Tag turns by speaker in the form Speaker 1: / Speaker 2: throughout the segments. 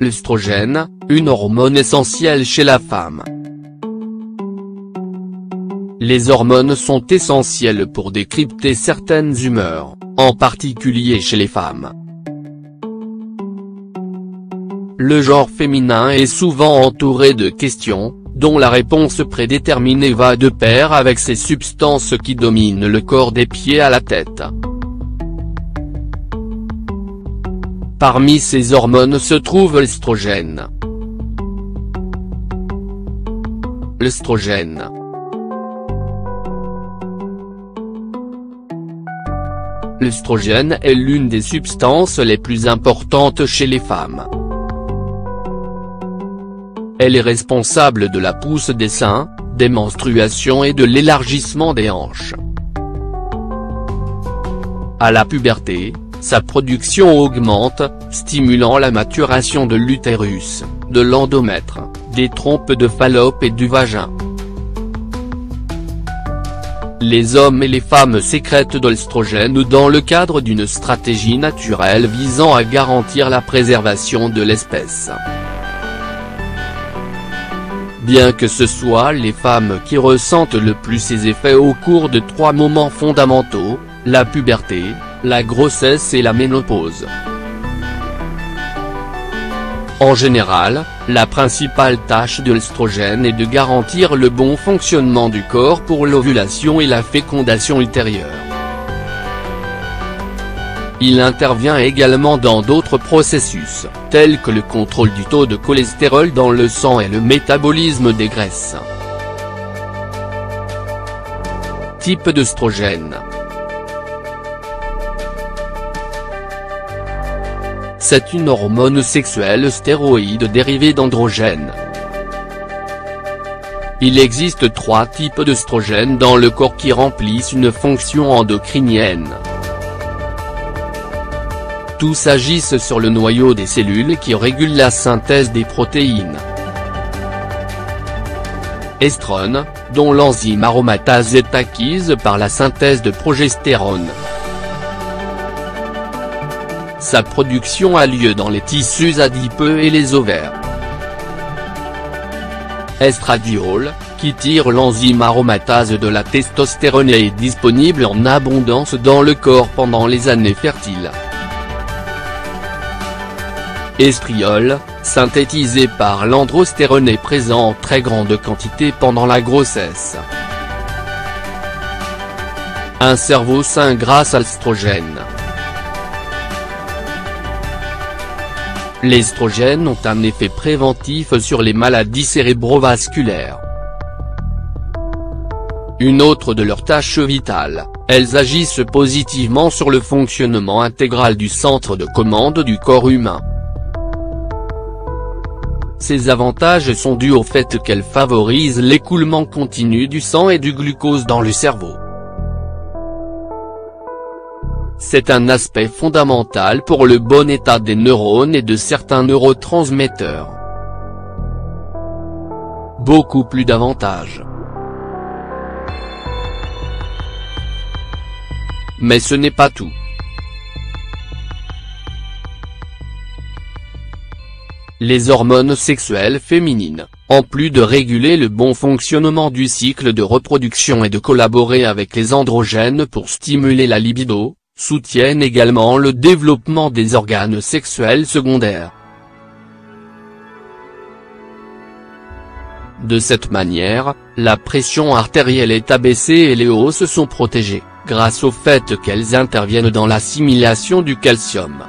Speaker 1: L'œstrogène, une hormone essentielle chez la femme. Les hormones sont essentielles pour décrypter certaines humeurs, en particulier chez les femmes. Le genre féminin est souvent entouré de questions, dont la réponse prédéterminée va de pair avec ces substances qui dominent le corps des pieds à la tête. Parmi ces hormones se trouve l'estrogène. L'estrogène. L'estrogène est l'une des substances les plus importantes chez les femmes. Elle est responsable de la pousse des seins, des menstruations et de l'élargissement des hanches. À la puberté, sa production augmente, stimulant la maturation de l'utérus, de l'endomètre, des trompes de Fallope et du vagin. Les hommes et les femmes sécrètent de l'estrogène dans le cadre d'une stratégie naturelle visant à garantir la préservation de l'espèce. Bien que ce soit les femmes qui ressentent le plus ces effets au cours de trois moments fondamentaux, la puberté, la grossesse et la ménopause. En général, la principale tâche de l'estrogène est de garantir le bon fonctionnement du corps pour l'ovulation et la fécondation ultérieure. Il intervient également dans d'autres processus, tels que le contrôle du taux de cholestérol dans le sang et le métabolisme des graisses. Type d'œstrogène C'est une hormone sexuelle stéroïde dérivée d'androgène. Il existe trois types d'œstrogènes dans le corps qui remplissent une fonction endocrinienne. Tous agissent sur le noyau des cellules qui régule la synthèse des protéines. Estrone, dont l'enzyme aromatase est acquise par la synthèse de progestérone. Sa production a lieu dans les tissus adipeux et les ovaires. Estradiol, qui tire l'enzyme aromatase de la testostérone est disponible en abondance dans le corps pendant les années fertiles. Estriol, synthétisé par l'androstérone est présent en très grande quantité pendant la grossesse. Un cerveau sain grâce à l'estrogène. Les ont un effet préventif sur les maladies cérébrovasculaires. Une autre de leurs tâches vitales, elles agissent positivement sur le fonctionnement intégral du centre de commande du corps humain. Ces avantages sont dus au fait qu'elle favorise l'écoulement continu du sang et du glucose dans le cerveau. C'est un aspect fondamental pour le bon état des neurones et de certains neurotransmetteurs. Beaucoup plus d'avantages. Mais ce n'est pas tout. Les hormones sexuelles féminines, en plus de réguler le bon fonctionnement du cycle de reproduction et de collaborer avec les androgènes pour stimuler la libido, soutiennent également le développement des organes sexuels secondaires. De cette manière, la pression artérielle est abaissée et les os sont protégés, grâce au fait qu'elles interviennent dans l'assimilation du calcium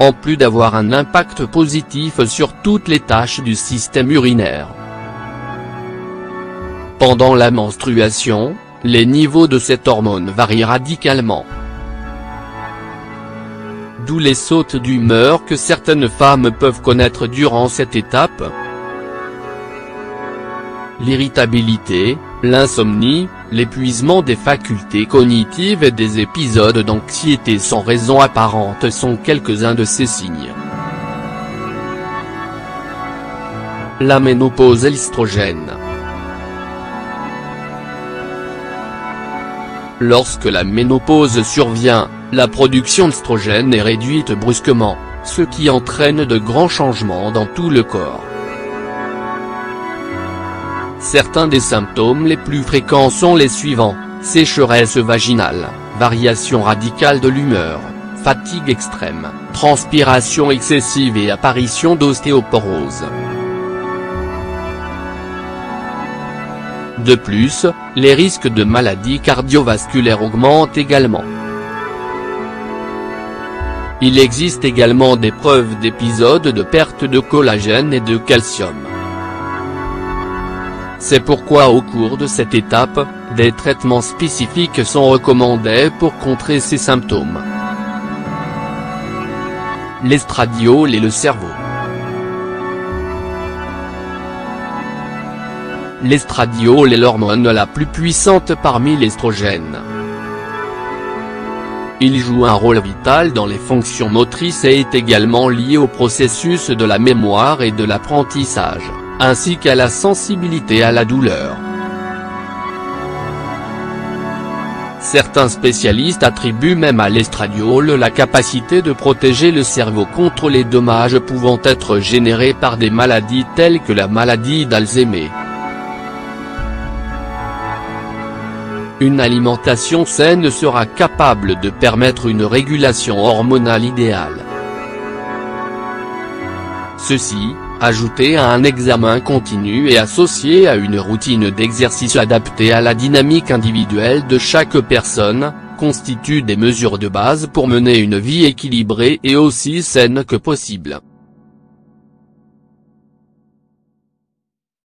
Speaker 1: en plus d'avoir un impact positif sur toutes les tâches du système urinaire. Pendant la menstruation, les niveaux de cette hormone varient radicalement. D'où les sautes d'humeur que certaines femmes peuvent connaître durant cette étape. L'irritabilité, l'insomnie, l'épuisement des facultés cognitives et des épisodes d'anxiété sans raison apparente sont quelques-uns de ces signes. La ménopause et Lorsque la ménopause survient, la production d'estrogène est réduite brusquement, ce qui entraîne de grands changements dans tout le corps. Certains des symptômes les plus fréquents sont les suivants, sécheresse vaginale, variation radicale de l'humeur, fatigue extrême, transpiration excessive et apparition d'ostéoporose. De plus, les risques de maladies cardiovasculaires augmentent également. Il existe également des preuves d'épisodes de perte de collagène et de calcium. C'est pourquoi au cours de cette étape, des traitements spécifiques sont recommandés pour contrer ces symptômes. L'estradiol et le cerveau L'estradiol est l'hormone la plus puissante parmi l'estrogène. Il joue un rôle vital dans les fonctions motrices et est également lié au processus de la mémoire et de l'apprentissage, ainsi qu'à la sensibilité à la douleur. Certains spécialistes attribuent même à l'estradiol la capacité de protéger le cerveau contre les dommages pouvant être générés par des maladies telles que la maladie d'Alzheimer. Une alimentation saine sera capable de permettre une régulation hormonale idéale. Ceci, ajouté à un examen continu et associé à une routine d'exercice adaptée à la dynamique individuelle de chaque personne, constitue des mesures de base pour mener une vie équilibrée et aussi saine que possible.